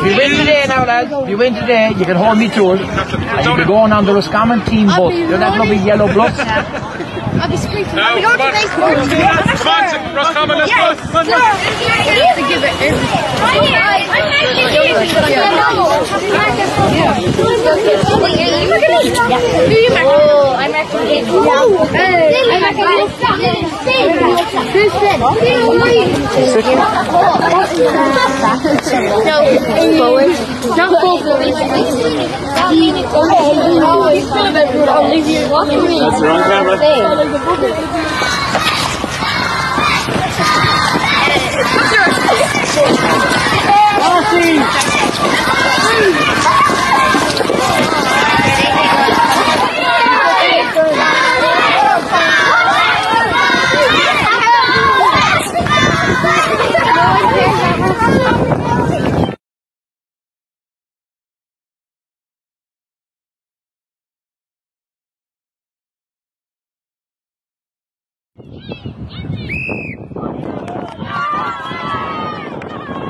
if you win today now, lads, if you win today, you can hold me to it. And you'll be going on the Roscommon team bus. You know that lovely yellow bus? I'll be screeching. Now, I'll going to come the on. next one. Come on, Roscommon, let's go. To give it Oh, I'm actually Hey, I'm actually Who's that? No, forward. Not forward. I'll leave you watching me. That's the wrong camera. I know. Don't stop from there now.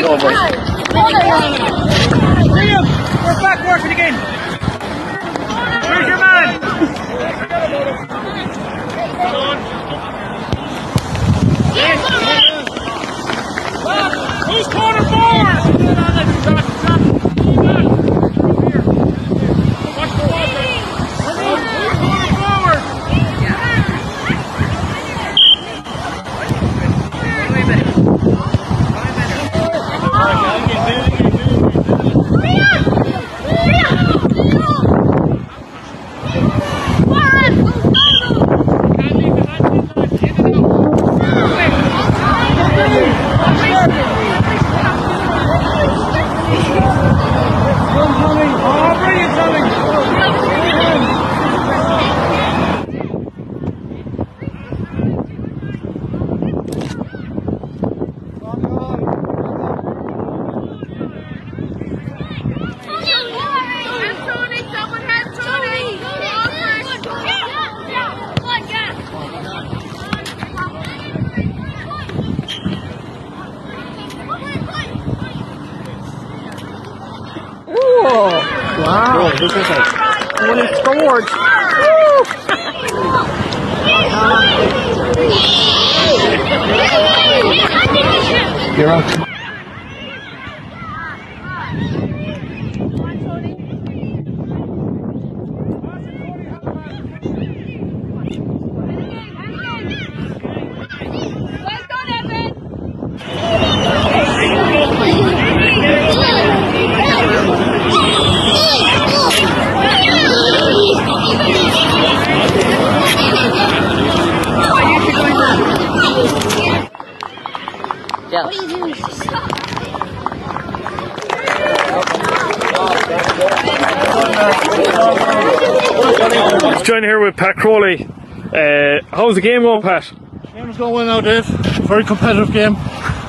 Away go, boys. Liam, we're back working again. Where's your man? Who's corner forward? Watch the water. Who's corner forward? Oh, brilliant, Tommy. Ooh, wow. When he scored. You're out. Join here with Pat Crowley. Uh, how's the game going, Pat? Game's going well now, Dave. Very competitive game.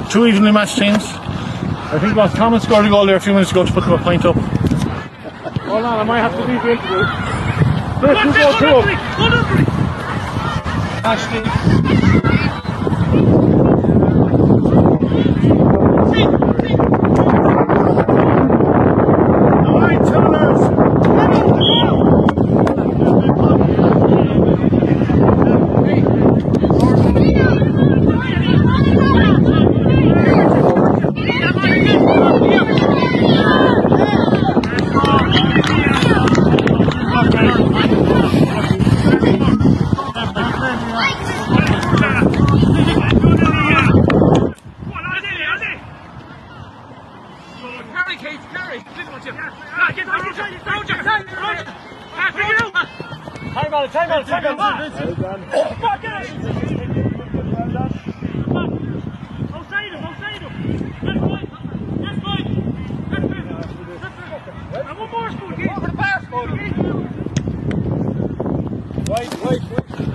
Two evenly matched teams. I think Ross Thomas scored a goal there a few minutes ago to put them a point up. Hold on, I might have to leave the interview. Chris, you go through. Ashley. All Time out, time out, time out. Vincent, Vincent. Oh, fuck it. Outside him, outside him. That's good. That's good. That's good. That's good. And one more, Scooter. Go for the pass, Scooter. Wait, wait, wait.